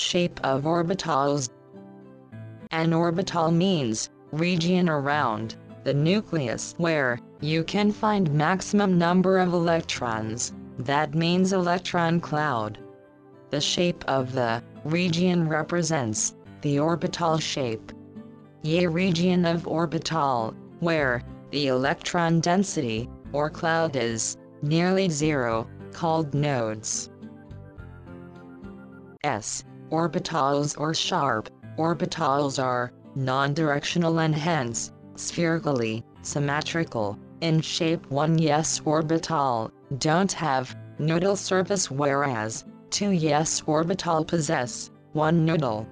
shape of orbitals. An orbital means region around the nucleus where you can find maximum number of electrons. That means electron cloud. The shape of the region represents the orbital shape. A region of orbital, where the electron density, or cloud is, nearly zero, called nodes. S. Orbitals or sharp orbitals are non-directional and hence spherically symmetrical in shape. One s orbital don't have nodal surface whereas two s orbital possess one nodal.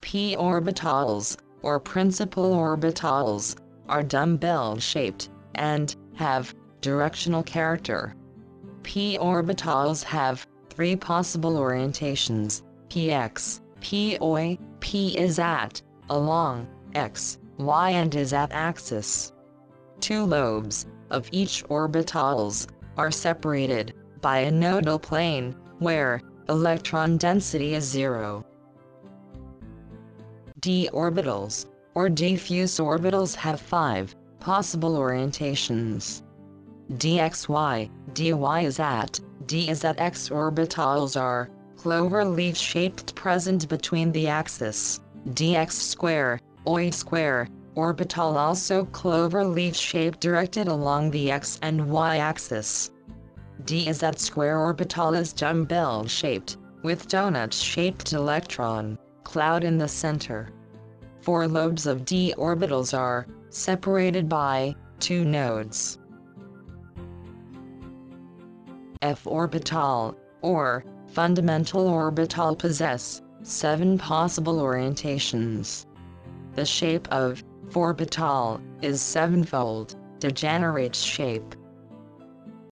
p orbitals, or principal orbitals, are dumbbell-shaped and have directional character. p orbitals have three possible orientations, px, py, p is at, along, x, y and z axis. Two lobes of each orbitals are separated by a nodal plane, where electron density is zero. d orbitals, or diffuse orbitals have five possible orientations. dxy, dyz, dzx orbitals are clover leaf shaped present between the axis, dx square, y square, orbital also clover leaf shape directed along the x and y axis. Dz square orbital is dumbbell shaped, with donut shaped electron cloud in the center. Four lobes of d orbitals are separated by two nodes. F orbital, or fundamental orbital possess seven possible orientations. The shape of orbital is sevenfold, degenerate shape.